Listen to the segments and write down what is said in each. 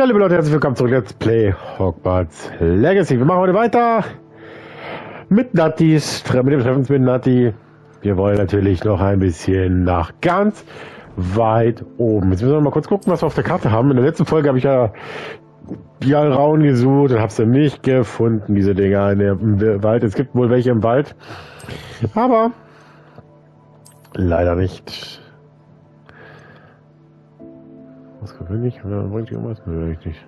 Ja, liebe Leute, herzlich willkommen zurück. Let's Play Hogwarts Legacy. Wir machen heute weiter mit Nattis, mit dem Treffen mit Natti. Wir wollen natürlich noch ein bisschen nach ganz weit oben. Jetzt müssen wir mal kurz gucken, was wir auf der Karte haben. In der letzten Folge habe ich ja die Alraun gesucht und habe sie nicht gefunden, diese Dinger im Wald. Es gibt wohl welche im Wald, aber leider nicht was gewöhnlich? Bringt die irgendwas? Nö, nicht.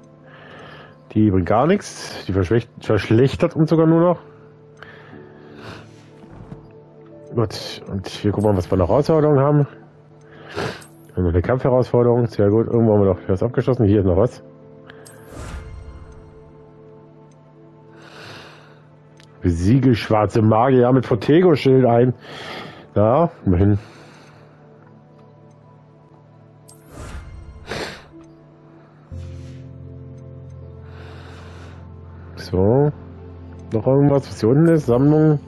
Die bringt gar nichts. Die verschlechtert uns sogar nur noch. Gut, und wir gucken mal, was wir noch Herausforderungen haben. Wir haben eine Kampfherausforderung, sehr gut. Irgendwo haben wir noch was abgeschlossen. Hier ist noch was. Besiege schwarze Magier mit Protego-Schild ein. Ja, immerhin. So. Noch irgendwas, was hier unten ist? Sammlung.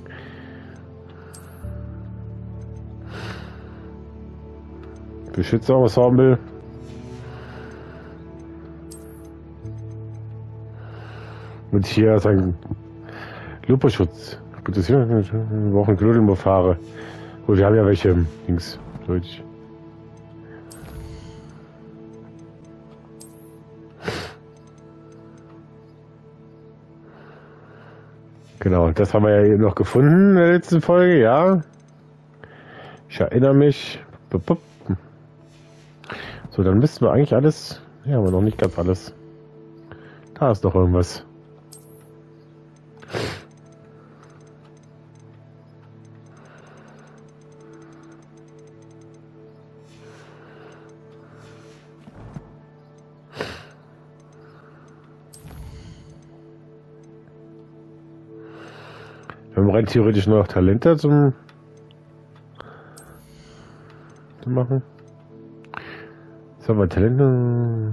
Beschützerensemble. Und hier ist ein Luperschutz. Gutes brauchen Knuddelmofare. Gut, wir haben ja welche links. Deutsch. Genau, das haben wir ja eben noch gefunden in der letzten Folge, ja. Ich erinnere mich. So, dann müssten wir eigentlich alles. Ja, aber noch nicht ganz alles. Da ist noch irgendwas. Rein theoretisch noch Talente zum, zu machen. Jetzt haben wir Talente.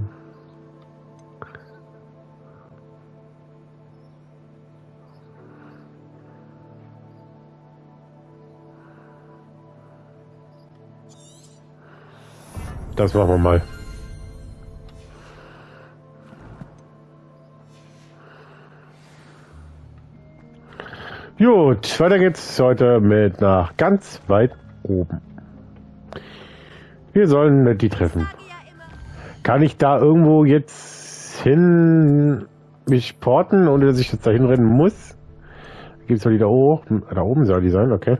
Das machen wir mal. Gut, weiter geht's heute mit nach ganz weit oben. Wir sollen die treffen. Kann ich da irgendwo jetzt hin mich porten, ohne dass ich jetzt da hinrennen muss? Gibt's die da hoch? Da oben soll die sein, okay.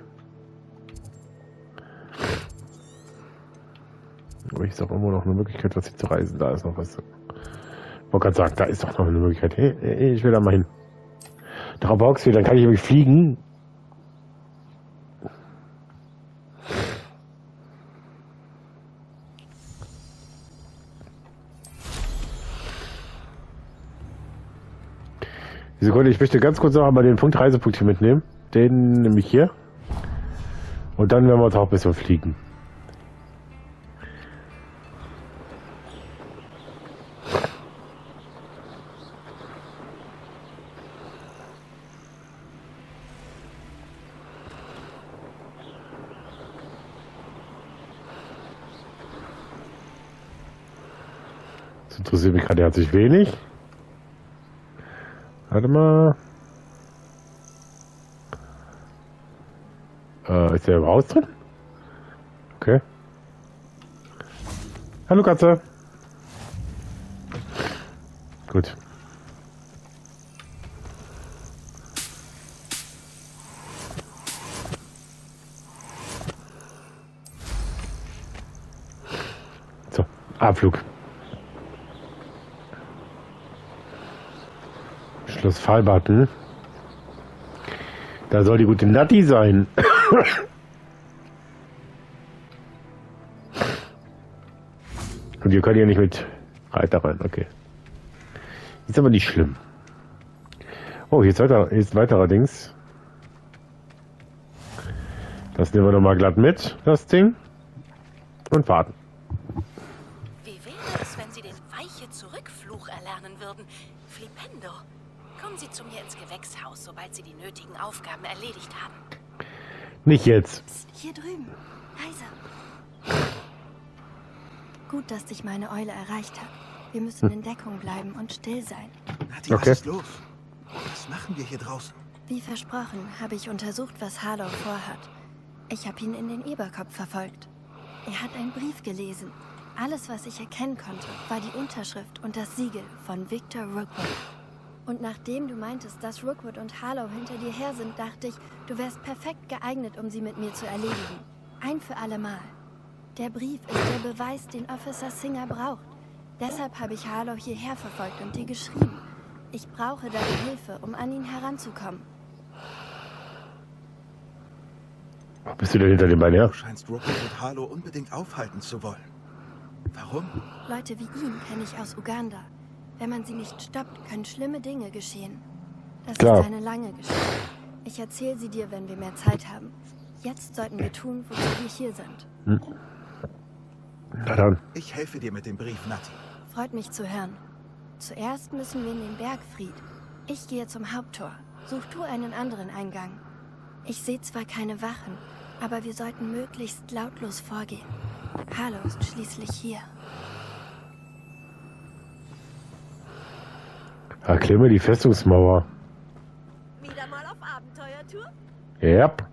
Aber ich sag immer noch eine Möglichkeit, was hier zu reisen. Da ist noch was. Ich wollte gerade sagen, da ist doch noch eine Möglichkeit. Hey, ich will da mal hin. Drabox, dann kann ich nämlich fliegen. Sekunde, ich möchte ganz kurz noch einmal den Punkt Reisepunkt hier mitnehmen. Den nehme ich hier. Und dann werden wir uns auch ein bisschen fliegen. Das interessiert mich gerade herzlich wenig. Warte mal. Äh, ist der Haus drin? Okay. Hallo Katze. Gut. So, Abflug. Schloss Fallbatten. Da soll die gute Natti sein. Und wir können ja nicht mit Reiter rein, okay. Ist aber nicht schlimm. Oh, hier ist, weiter, hier ist weiterer Dings. Das nehmen wir nochmal glatt mit, das Ding. Und warten. Gewächshaus, sobald Sie die nötigen Aufgaben erledigt haben. Nicht jetzt. Psst, hier drüben. Leise. Gut, dass dich meine Eule erreicht hat. Wir müssen in Deckung bleiben und still sein. Nati, Okay. was ist los? Was machen wir hier draußen? Wie versprochen, habe ich untersucht, was Harlow vorhat. Ich habe ihn in den Eberkopf verfolgt. Er hat einen Brief gelesen. Alles, was ich erkennen konnte, war die Unterschrift und das Siegel von Victor Rookwood. Und nachdem du meintest, dass Rookwood und Harlow hinter dir her sind, dachte ich, du wärst perfekt geeignet, um sie mit mir zu erledigen. Ein für alle Mal. Der Brief ist der Beweis, den Officer Singer braucht. Deshalb habe ich Harlow hierher verfolgt und dir geschrieben. Ich brauche deine Hilfe, um an ihn heranzukommen. Bist du denn hinter dem Bein her? Du scheinst Rookwood und Harlow unbedingt aufhalten zu wollen. Warum? Leute wie ihn kenne ich aus Uganda. Wenn man sie nicht stoppt, können schlimme Dinge geschehen. Das Klar. ist eine lange Geschichte. Ich erzähle sie dir, wenn wir mehr Zeit haben. Jetzt sollten wir tun, wozu wir hier sind. Na dann. Ich helfe dir mit dem Brief, Nati. Freut mich zu hören. Zuerst müssen wir in den Bergfried. Ich gehe zum Haupttor. Such du einen anderen Eingang. Ich sehe zwar keine Wachen, aber wir sollten möglichst lautlos vorgehen. Harlow ist schließlich hier. Erklimme die Festungsmauer. Wieder mal auf Abenteuertour? Yep.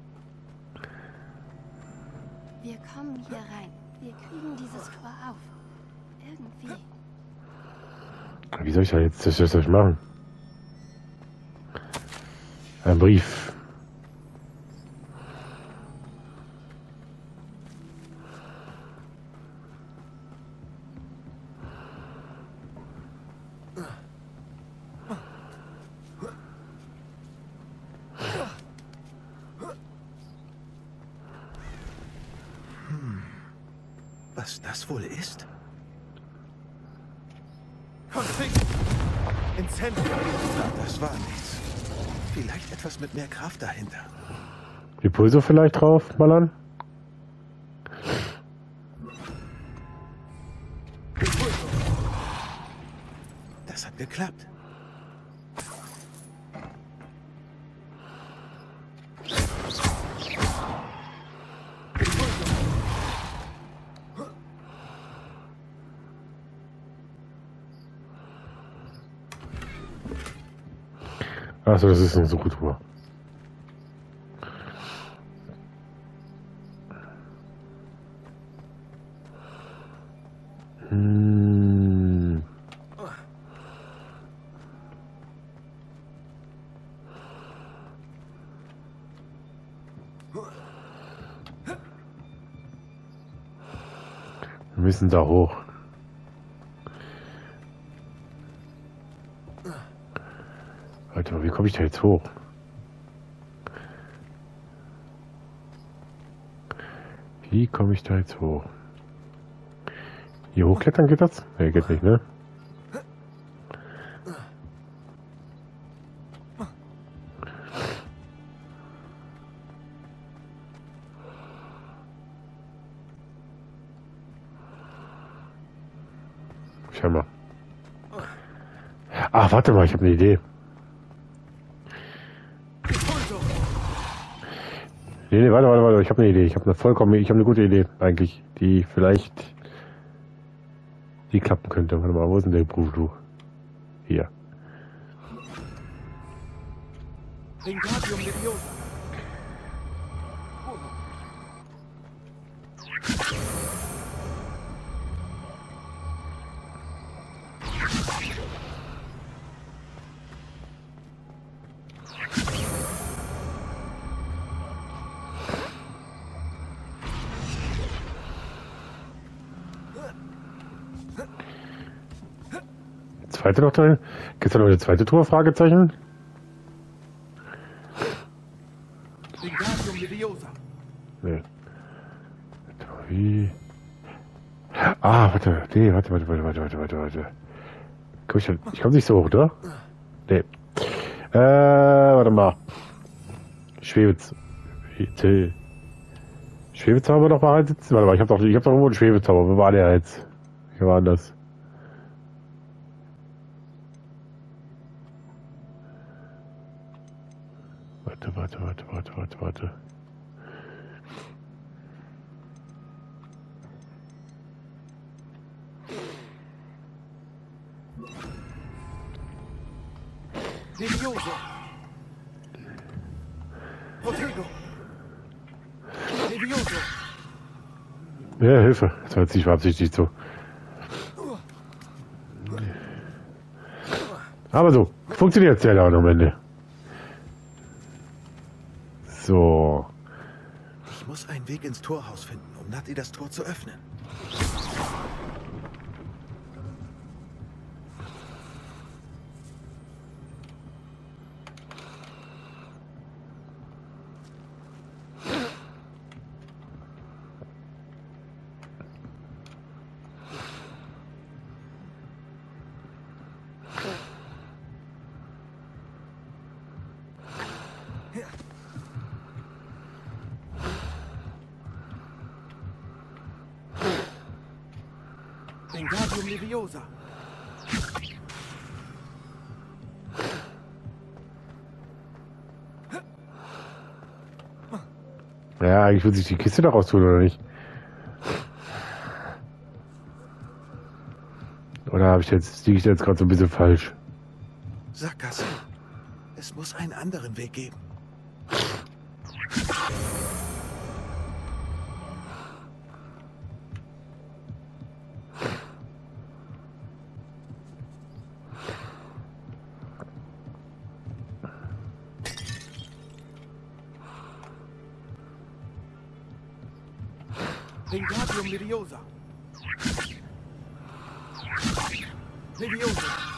Wir kommen hier rein. Wir kriegen dieses Tor auf. Irgendwie. Wie soll ich da jetzt das soll ich machen? Ein Brief. Was das wohl ist? Ins Zentrum. Na, das war nichts. Vielleicht etwas mit mehr Kraft dahinter. Pulso vielleicht drauf, Ballern? Das hat geklappt. Achso, das ist eine Suchtour. Müssen da hoch. Warte mal, wie komme ich da jetzt hoch? Wie komme ich da jetzt hoch? Hier hochklettern geht das? Ne, geht nicht, ne? Warte mal, ich habe eine Idee. Nee, nee, warte, warte, warte, ich habe eine Idee. Ich habe eine vollkommen, ich habe eine gute Idee eigentlich, die vielleicht die klappen könnte. Warte mal, wo ist denn der Prüftuch? Hier. Wingardium Leviosa. Zweite noch drin? Gibt's da noch eine zweite Tour? Fragezeichen? Nee. Wie? Ah, warte, nee, warte, warte, warte, warte, warte, warte, warte. Komm ich, ich komme nicht so hoch, oder? Nee. Äh, warte mal. Schwebez. Schwebe- Schwebezauber noch mal sitzen? Warte mal, ich hab doch, ich hab doch irgendwo einen Schwebezauber. Wo war der jetzt? Wie war das? warte, warte, warte. Levioso. Rodrigo. Levioso. Ja, Hilfe. Das hört sich beabsichtigt so. Aber so, funktioniert es ja dann am Ende. So. Ich muss einen Weg ins Torhaus finden, um Nati das Tor zu öffnen. Eigentlich will sich die Kiste daraus tun, oder nicht? Oder habe ich jetzt, liege ich jetzt gerade so ein bisschen falsch? Sackgasse. Es muss einen anderen Weg geben. Wingardium Leviosa. Leviosa.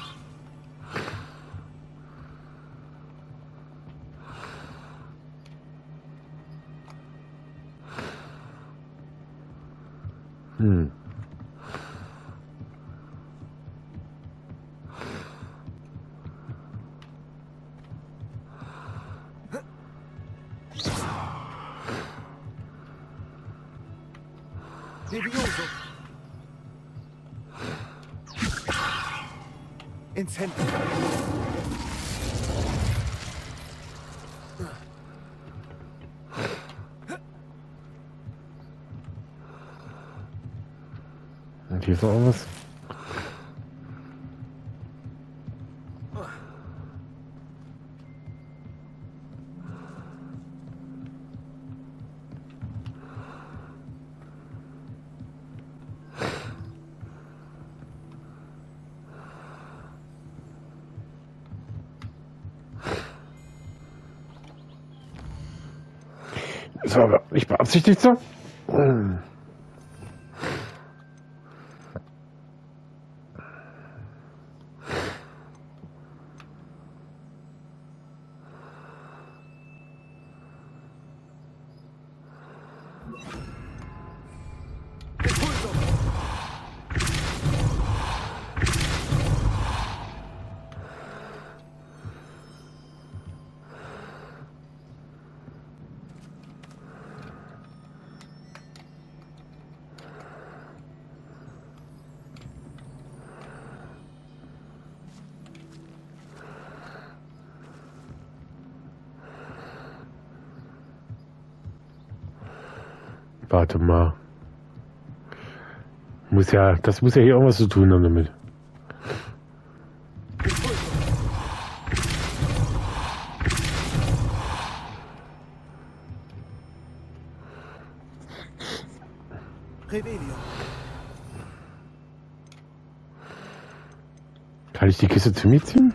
Incendio. Und hier ist noch irgendwas. Das war aber nicht beabsichtigt so. Warte mal. Muss ja, das muss ja hier irgendwas zu tun haben damit. Kann ich die Kiste zu mir ziehen?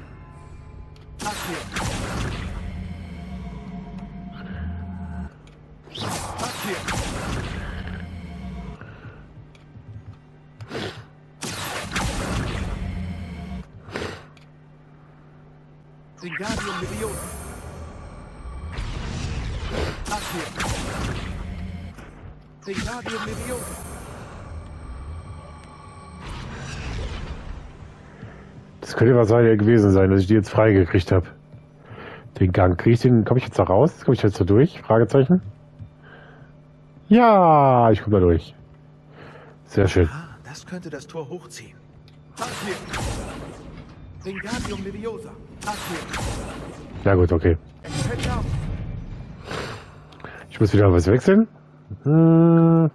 Könnte was sein gewesen sein, dass ich die jetzt freigekriegt habe. Den Gang. Krieg ich den, komme ich jetzt da raus? Komme ich jetzt da durch? Fragezeichen? Ja, ich komme da durch. Sehr schön. Ah, das könnte das Tor hochziehen. Wingardium Leviosa. Ja gut, okay. Ich muss wieder was wechseln. Hm.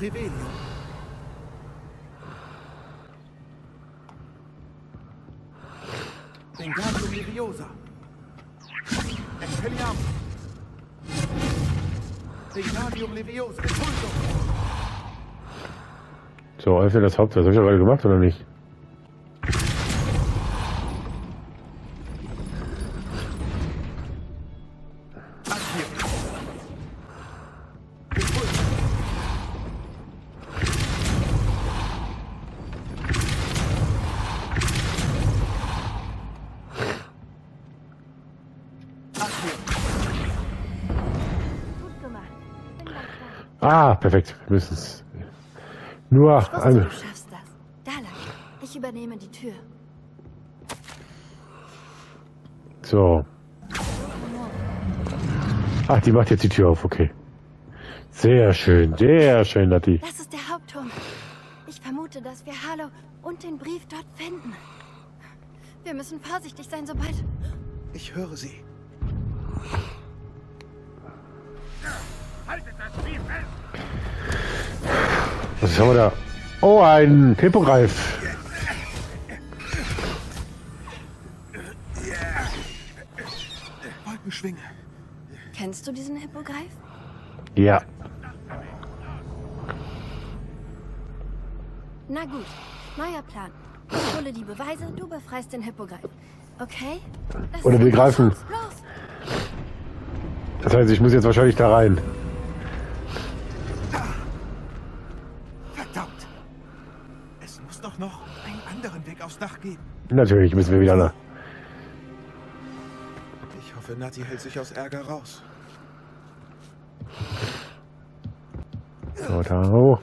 Revelio. Wingardium Leviosa. Expelliarmus. Leviosa. So, öffne das Haupttor. Das habe ich ja gerade gemacht, oder nicht? Perfekt. Wir müssen es. Nur Ich wusste, du schaffst das. Da lang. Ich übernehme die Tür. So. Ach, die macht jetzt die Tür auf, okay. Sehr schön, sehr schön, Nati. Das ist der Hauptturm. Ich vermute, dass wir Harlow und den Brief dort finden. Wir müssen vorsichtig sein, sobald... Ich höre sie. Haben wir da? Oh, ein Hippogreif. Wolkenschwinge. Kennst du diesen Hippogreif? Ja. Na gut, neuer Plan. Ich hole die Beweise, du befreist den Hippogreif. Okay? Das Oder wir greifen. Los! Das heißt, ich muss jetzt wahrscheinlich da rein. Aufs Dach geben. Natürlich müssen wir wieder nach. Ich hoffe, Nati hält sich aus Ärger raus. So, da hoch.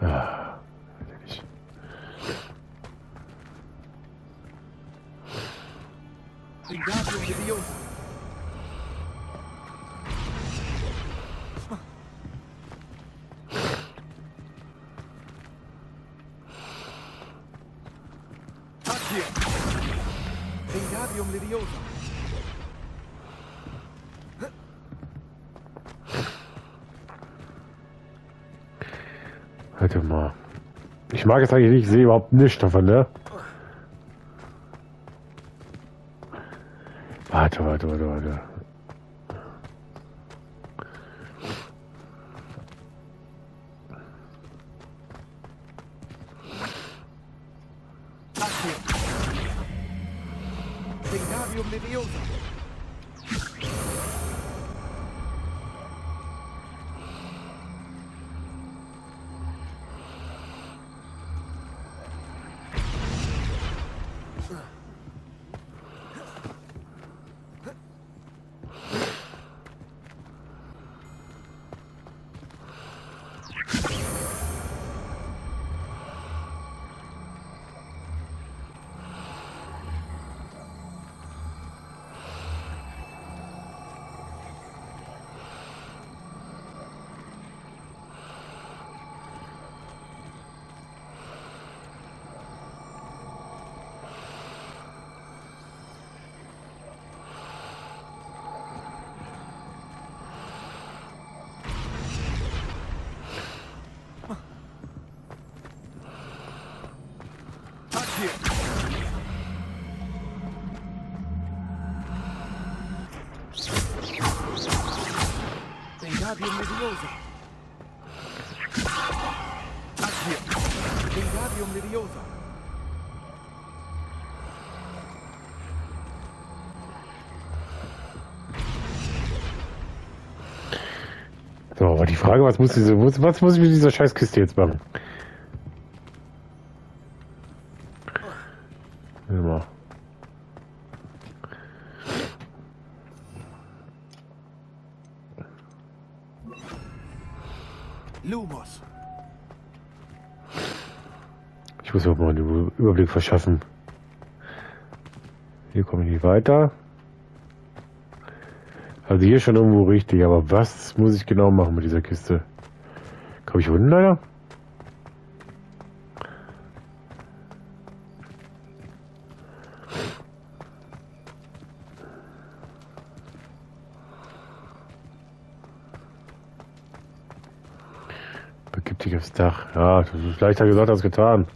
Ah, natürlich. Wingardium Leviosa. Leviosa. Warte mal. Ich mag es eigentlich nicht, ich sehe überhaupt nichts davon, ne? Warte, warte, warte, warte. So, aber die Frage, was muss diese, was, was muss ich mit dieser Scheißkiste jetzt machen? Überblick verschaffen. Hier komme ich nicht weiter. Also hier schon irgendwo richtig, aber was muss ich genau machen mit dieser Kiste? Komme ich unten leider? Begib dich aufs Dach. Ja, das ist leichter gesagt als getan.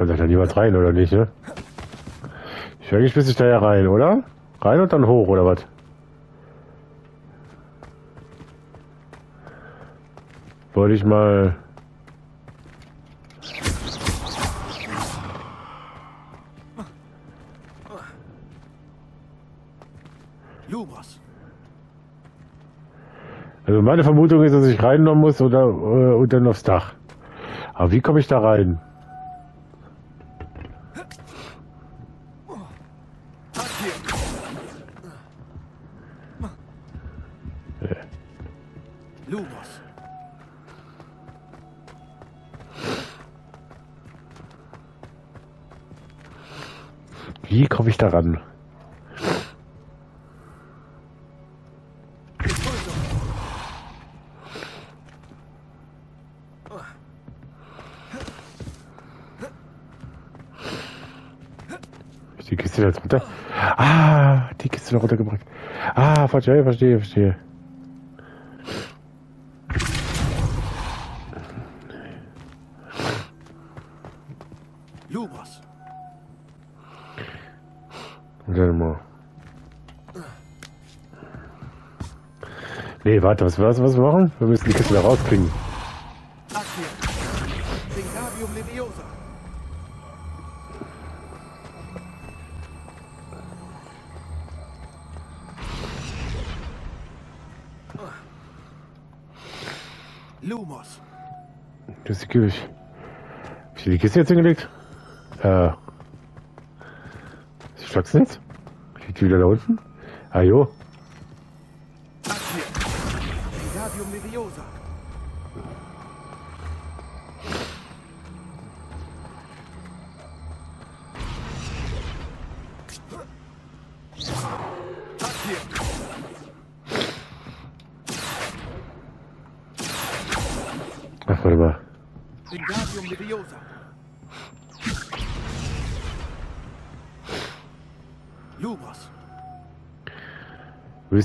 Ich kann da niemals rein, oder nicht, ne? Ich eigentlich bis ich da ja rein, oder? Rein und dann hoch, oder was? Wollte ich mal... Also meine Vermutung ist, dass ich rein noch muss oder äh, und dann aufs Dach. Aber wie komme ich da rein? Wie komme ich da ran? Impulso. Ist die Kiste jetzt runter? Ah, die Kiste noch runtergebracht. Ah, verstehe, verstehe, verstehe. Mal. Nee, warte, was, was, was wir machen? Wir müssen die Kiste da rauskriegen. Lumos. Das ist die Kirche. Hab ich die Kiste jetzt hingelegt? Äh. Die Schlag's jetzt? Wieder da unten? Ah, jo.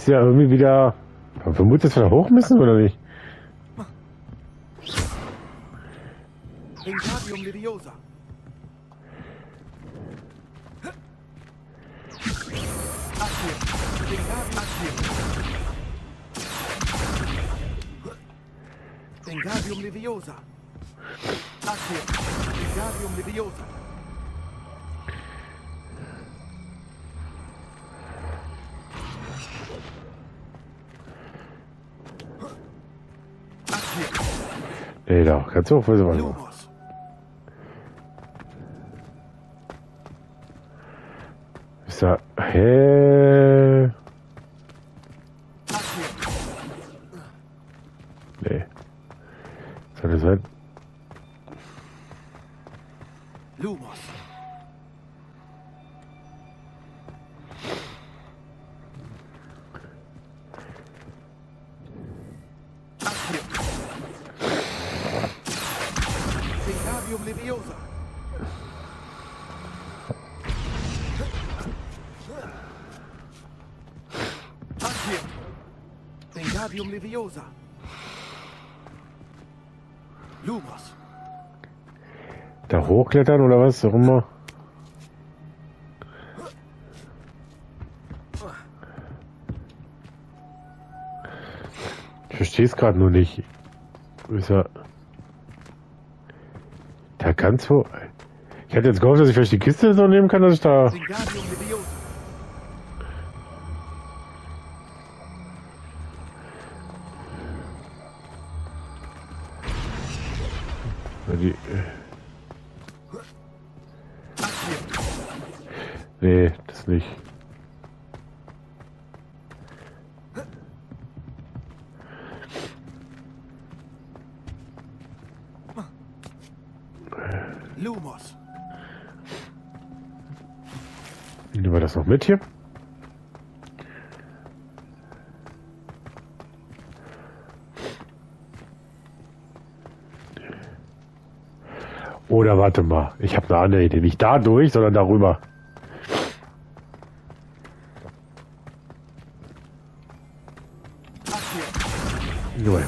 Du bist ja irgendwie wieder. Vermutet, dass wir hoch müssen, oder nicht? Wingardium Leviosa. Hier. Wingardium Leviosa. Hier. Nee, da. Ganz hoch, warte mal. Lumos. Da hochklettern oder was? Auch immer. Ich verstehe es gerade nur nicht. Ist ja. Da kannst du. Ich hätte jetzt gehofft, dass ich vielleicht die Kiste so nehmen kann, dass ich da. Warte mal, ich habe eine andere Idee. Nicht da durch, sondern darüber. Nur ein.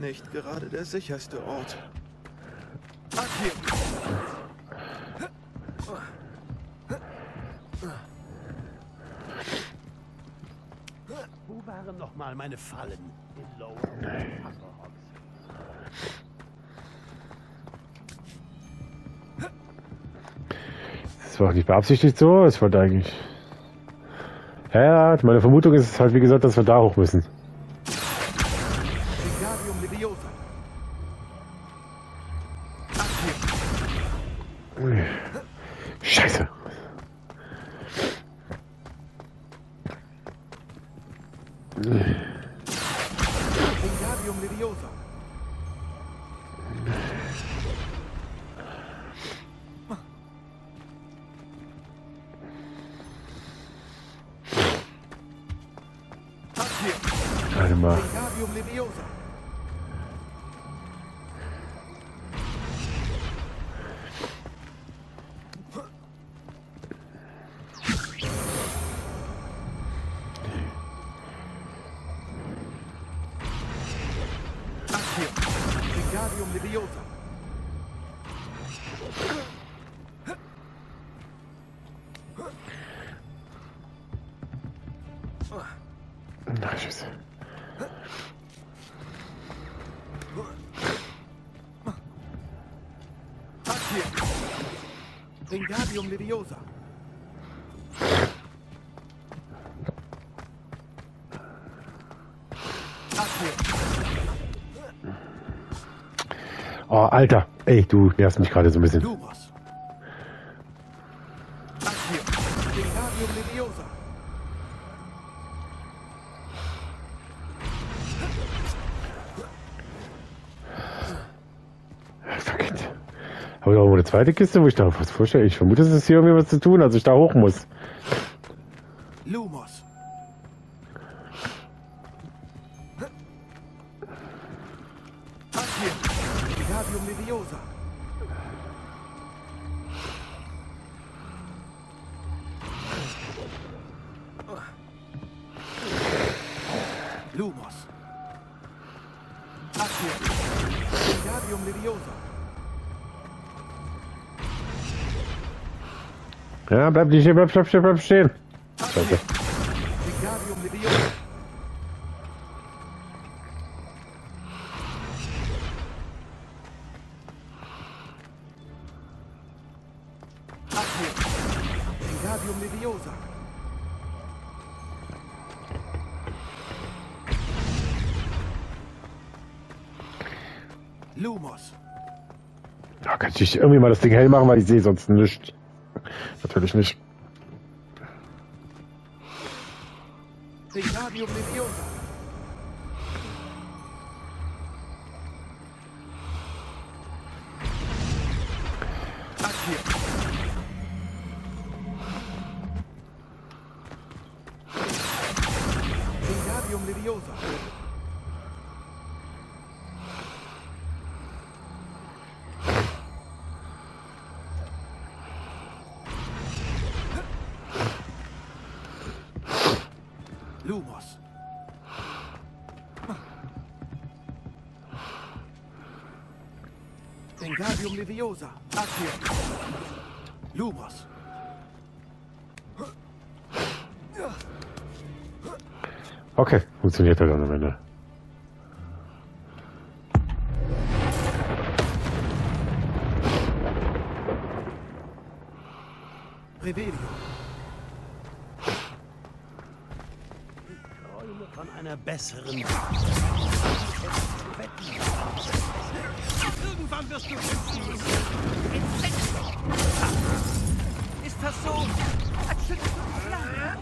Nicht gerade der sicherste Ort. Accio. Wo mal meine Fallen? In Low Das war auch nicht beabsichtigt so. Es war eigentlich. Ja, meine Vermutung ist halt, wie gesagt, dass wir da hoch müssen. Wingardium Leviosa. Ach, Scheiße. Accio. Wingardium Leviosa. Oh, Alter. Ey, du nervst mich gerade so ein bisschen. Lumos. Fuck it. Habe ich auch mal eine zweite Kiste, wo ich da was vorstelle? Ich vermute, es ist hier irgendwie was zu tun, als ich da hoch muss. Lumos. Lumos. Accio. Wingardium Leviosa. Ja, bleib nicht stehen, bleib, bleib, bleib, stehen. Wingardium Leviosa. Kann ich irgendwie mal das Ding hell machen, weil ich sehe sonst nichts. Natürlich nicht. Wingardium Leviosa. Lumos. Wingardium Leviosa. Accio. Lumos. Okay, funktioniert halt dann am Ende. Besseren Irgendwann wirst du es ist. Das so? Als schützt du Flamme?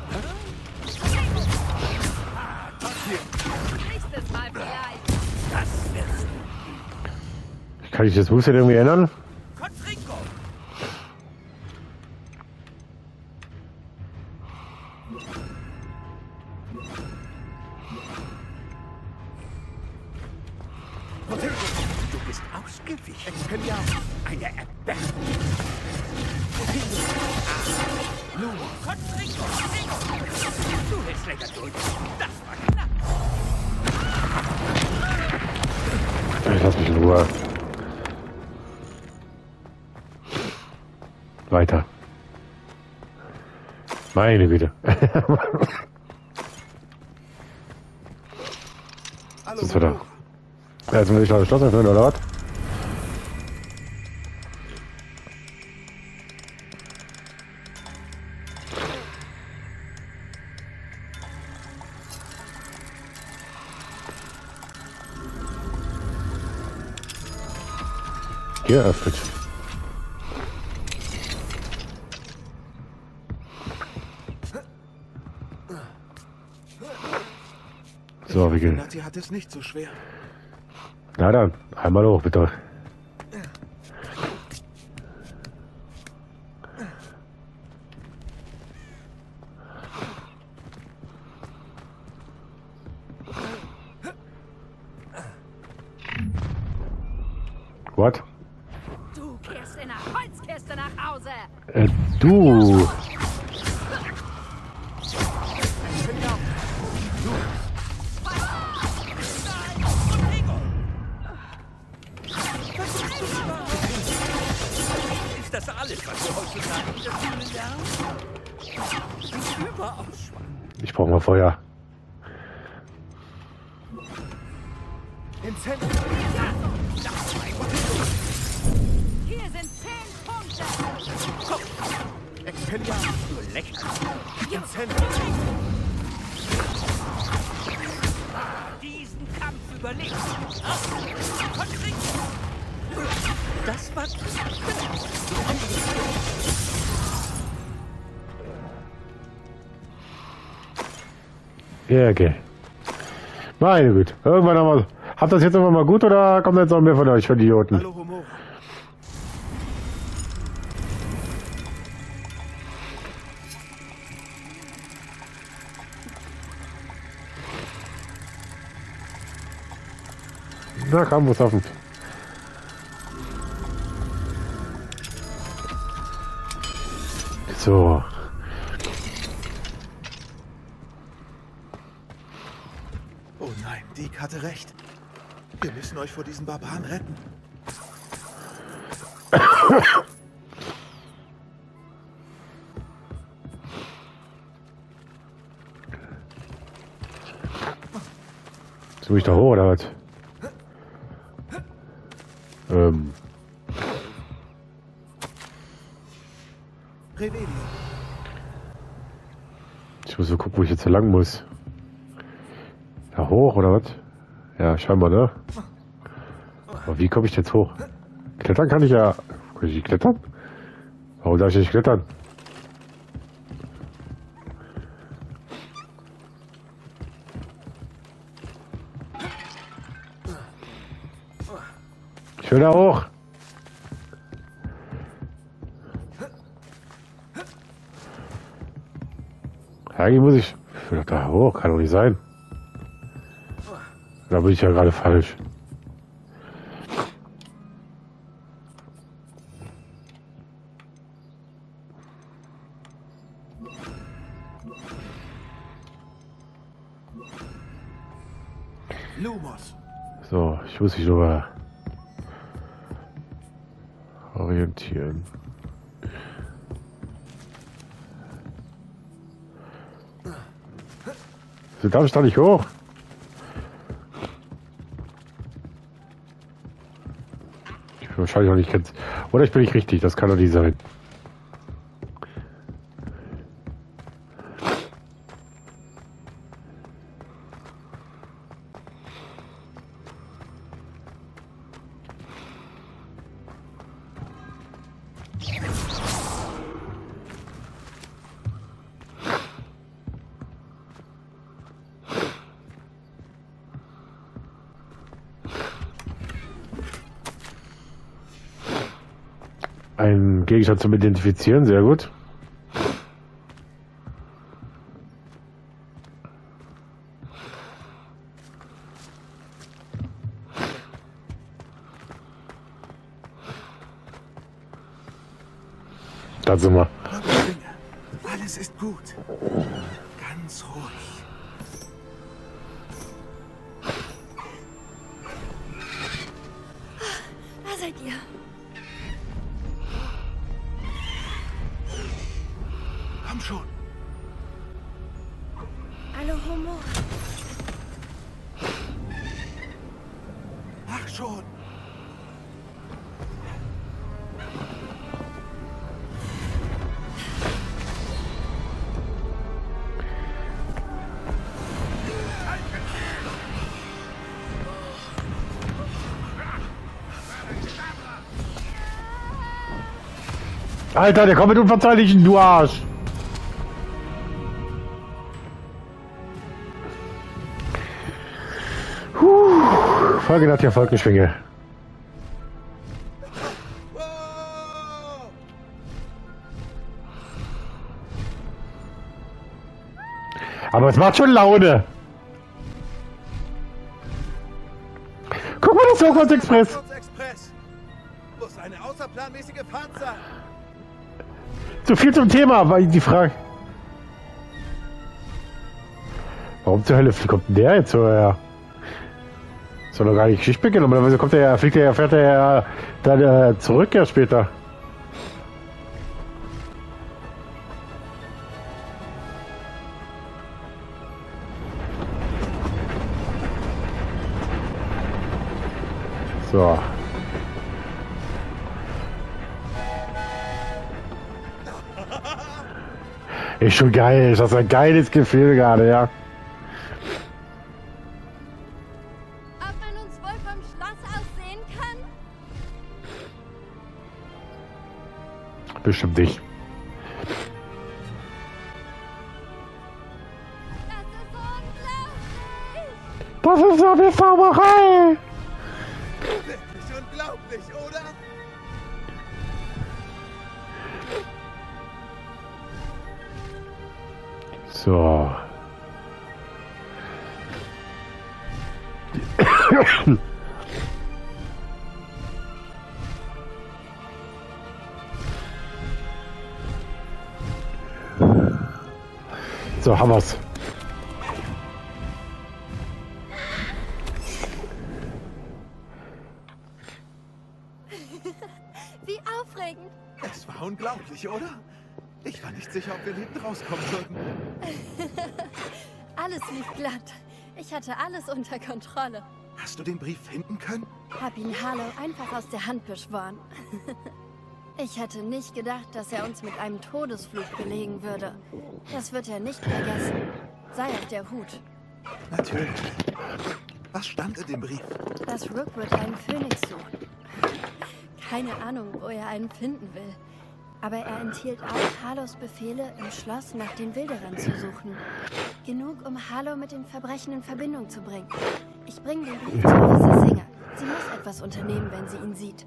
Nächstes Mal vielleicht. Das wird's. Kann ich das Moveset irgendwie ändern? Ich lass mich in Ruhe. Weiter. Meine Güte. Hallo, er. Homora. Ja, Jetzt muss ich noch das Schloss öffnen, oder was? Geöffnet. So, wie geht? Nati hat es nicht so schwer. Na dann, einmal hoch, bitte. Du. Ist das alles, was wir heutzutage in der Schule lernen? Überaus spannend. Ich brauche mal Feuer. Ins Zentrum. Lächeln. Ins Zentrum. Diesen Kampf überlebt. Das war okay. Meine Güte. Irgendwann wir. Habt das jetzt immer mal gut oder kommt jetzt noch mehr von euch, von Idioten? Hallo, Na, komm, muss offen. So. Oh nein, Deke hatte recht. Wir müssen euch vor diesen Barbaren retten. Jetzt muss ich da hoch oder was? So lang muss. Da hoch oder was? Ja, scheinbar, ne? Aber wie komme ich jetzt hoch? Klettern kann ich ja. Kann ich klettern? Warum darf ich nicht klettern? Ich will da hoch. Eigentlich muss ich. Ich will doch da hoch, kann doch nicht sein. Da bin ich ja gerade falsch. So, ich muss mich nur orientieren. So darf ich da nicht hoch? Wahrscheinlich auch nicht ganz. Oder ich bin nicht richtig, das kann doch nicht sein. kann zum Identifizieren, sehr gut. Da sind. Komm schon. Hallo, Homo. Mach schon. Alter, der kommt mit unverzeihlichen, du Arsch. Folge hat ja Folgenschwinge. Aber es macht schon Laune. Guck mal, das Hogwarts Express. Express. Muss eine außerplanmäßige Fahrt sein. Zu viel zum Thema, war die Frage. Warum zur Hölle kommt denn der jetzt so her? Soll doch gar nicht Geschichte beginnen. Normalerweise kommt er ja, fliegt er ja, fährt er ja dann äh, zurück ja später. So. Ist schon geil, ist das ein geiles Gefühl gerade, ja. Bestimmt nicht. Das ist! Das ist ja eine Zauberei! Wirklich unglaublich, oder? So, haben wir's. Wie aufregend! Es war unglaublich, oder? Ich war nicht sicher, ob wir lebend rauskommen würden. Alles lief glatt. Ich hatte alles unter Kontrolle. Hast du den Brief finden können? Hab ihn Harlow einfach aus der Hand beschworen. Ich hätte nicht gedacht, dass er uns mit einem Todesflug belegen würde. Das wird er nicht vergessen. Sei auf der Hut. Natürlich. Was stand in dem Brief? Dass Rookwood einen Phönix sucht. Keine Ahnung, wo er einen finden will. Aber er enthielt auch Harlows Befehle, im Schloss nach den Wilderern zu suchen. Genug, um Harlow mit den Verbrechen in Verbindung zu bringen. Ich bringe den Brief zu Officer Singer. Sie muss etwas unternehmen, wenn sie ihn sieht.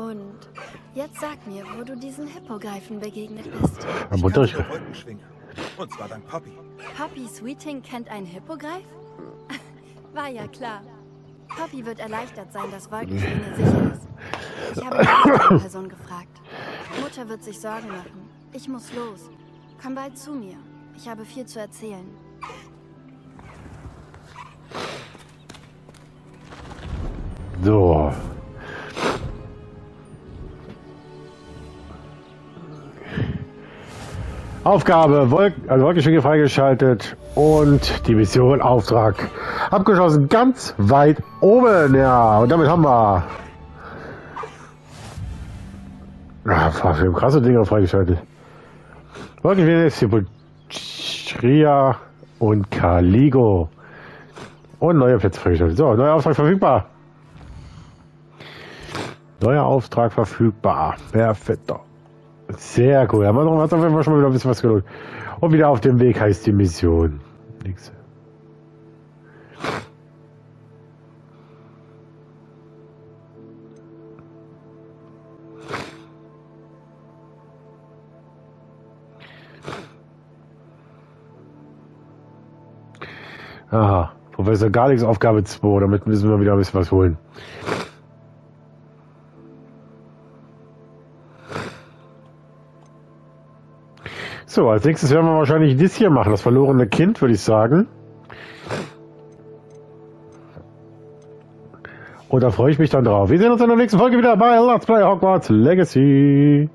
Und jetzt sag mir, wo du diesen Hippogreifen begegnet bist. Am Unterricht. Und zwar dank Poppy. Poppy Sweeting kennt einen Hippogreif? War ja klar. Poppy wird erleichtert sein, dass Wolkenschwinge sicher ist. Ich habe eine andere Person gefragt. Mutter wird sich Sorgen machen. Ich muss los. Komm bald zu mir. Ich habe viel zu erzählen. So. Aufgabe, Wolk also Wolkenschwinge freigeschaltet und die Mission Auftrag abgeschlossen, ganz weit oben, ja. Und damit haben wir ah, fuck, krasse Dinger freigeschaltet. Wolkenschwinge, Sepulchria und Caligo. Und neue Plätze freigeschaltet. So, neuer Auftrag verfügbar. Neuer Auftrag verfügbar. Perfekt. Sehr cool. Haben wir noch hat auf jeden Fall schon mal wieder ein bisschen was gelohnt. Und wieder auf dem Weg heißt die Mission. Nix. Aha. Professor Garlix Aufgabe 2. Damit müssen wir wieder ein bisschen was holen. So, als nächstes werden wir wahrscheinlich das hier machen, das verlorene Kind, würde ich sagen. Und da freue ich mich dann drauf. Wir sehen uns in der nächsten Folge wieder bei Let's Play Hogwarts Legacy.